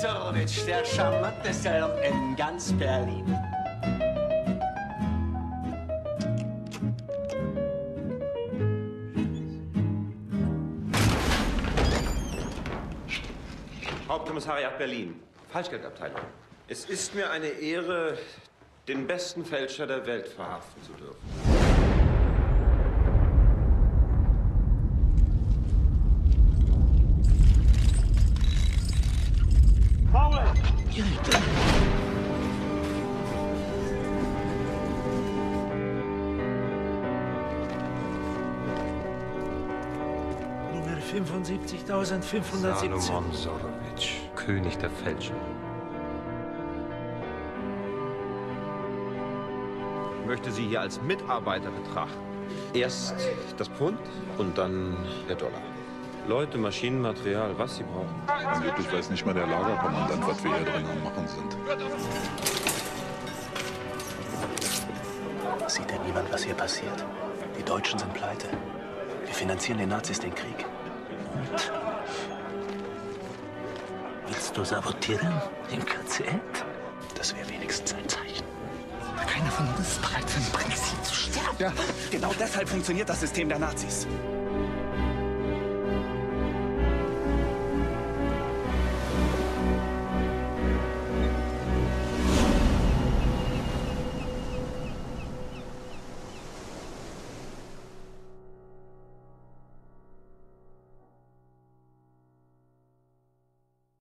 Sorowitsch, der charmanteste Herr in ganz Berlin. Hauptkommissariat Berlin, Falschgeldabteilung. Es ist mir eine Ehre, den besten Fälscher der Welt verhaften zu dürfen. Nummer 75.517. Salomon Sorowitsch, König der Fälscher. Ich möchte Sie hier als Mitarbeiter betrachten. Erst das Pfund und dann der Dollar. Leute, Maschinen, Material, was Sie brauchen. Angeblich weiß nicht mal der Lagerkommandant, was wir hier drin am Machen sind. Sieht denn niemand, was hier passiert? Die Deutschen sind pleite. Wir finanzieren den Nazis den Krieg. Und? Willst du sabotieren im KZ? Das wäre wenigstens ein Zeichen. Keiner von uns ist bereit für einen Prinzip zu sterben. Ja, genau deshalb funktioniert das System der Nazis.